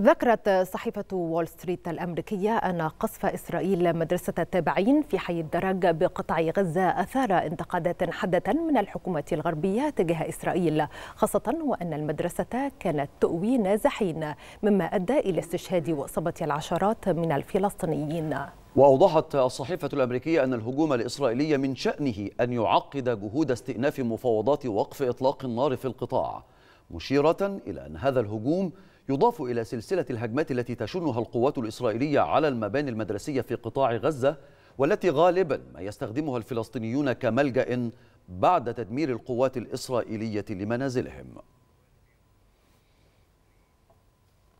ذكرت صحيفة وول ستريت الأمريكية أن قصف إسرائيل مدرسة التابعين في حي الدرج بقطاع غزة أثار انتقادات حادة من الحكومة الغربية تجاه إسرائيل خاصة وأن المدرسة كانت تؤوي نازحين مما أدى إلى استشهاد وإصابة العشرات من الفلسطينيين. وأوضحت الصحيفة الأمريكية أن الهجوم الإسرائيلي من شأنه أن يعقد جهود استئناف مفاوضات وقف إطلاق النار في القطاع مشيرة إلى أن هذا الهجوم يضاف إلى سلسلة الهجمات التي تشنها القوات الإسرائيلية على المباني المدرسية في قطاع غزة والتي غالبا ما يستخدمها الفلسطينيون كملجأ بعد تدمير القوات الإسرائيلية لمنازلهم.